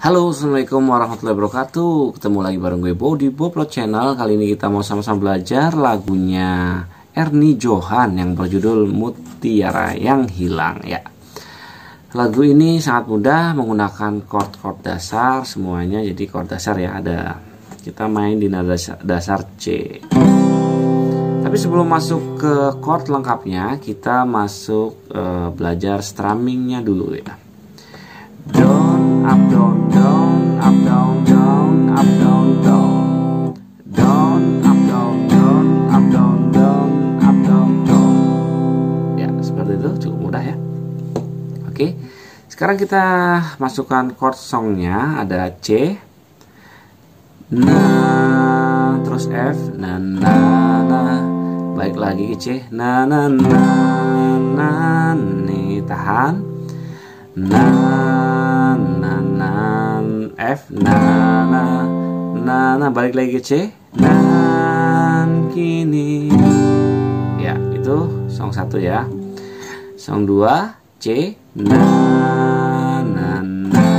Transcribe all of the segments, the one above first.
Halo, Assalamualaikum warahmatullahi wabarakatuh. Ketemu lagi bareng gue Bo di Boplot Channel. Kali ini kita mau sama-sama belajar lagunya Ernie Johan yang berjudul Mutiara yang Hilang ya. Lagu ini sangat mudah menggunakan chord-chord dasar semuanya. Jadi chord dasar ya ada Kita main di nada dasar C. Tapi sebelum masuk ke chord lengkapnya Kita masuk uh, belajar strummingnya dulu ya. Down, up, down, itu cukup mudah ya. Oke. Sekarang kita masukkan chord songnya ada C, na, terus F, na, na, na. Baik lagi ke C, na, na, na, na, nih tahan, na na na F na na na na balik lagi ke C nan kini ya itu song satu ya song dua C na na na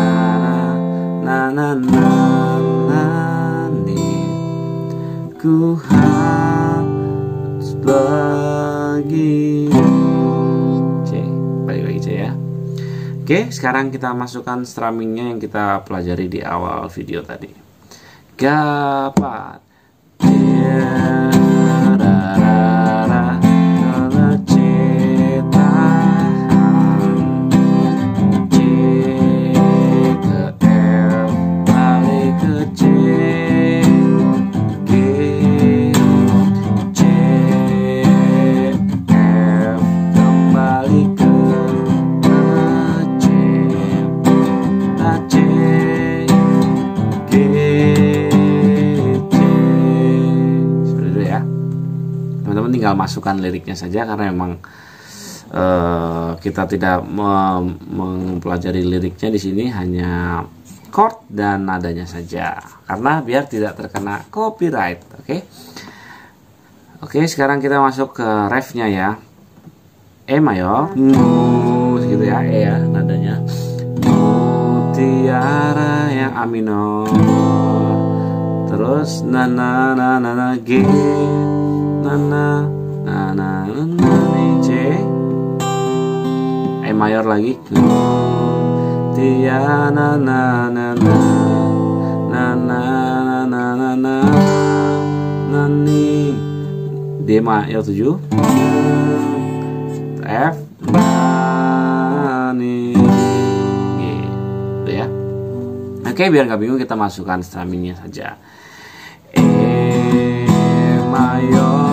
na na na na ni ku harus pergi C balik lagi C ya Oke, sekarang kita masukkan strummingnya yang kita pelajari di awal video tadi. Gapat. teman-teman tinggal masukkan liriknya saja karena memang uh, kita tidak mempelajari liriknya di sini hanya chord dan nadanya saja. Karena biar tidak terkena copyright oke? Okay? oke okay, sekarang kita masuk ke refnya ya. E mayor. Gitu ya E ya nadanya. Mutiara yang A minor terus na na na na, na G na na na C E mayor lagi Tia na na na na na na na na na na ni D mayor tujuh F na ni gitu ya Oke biar nggak bingung kita masukkan strummingnya saja E mayor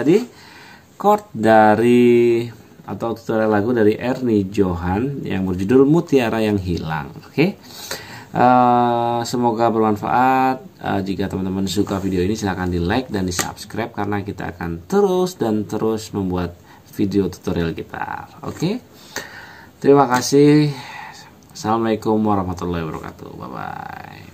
tadi chord dari atau tutorial lagu dari Ernie Johan yang berjudul Mutiara yang Hilang. Oke. Okay? Uh, semoga bermanfaat. Uh, jika teman-teman suka video ini silahkan di like dan di subscribe karena kita akan terus dan terus membuat video tutorial kita. Oke. Okay? Terima kasih. Assalamualaikum warahmatullahi wabarakatuh. Bye bye.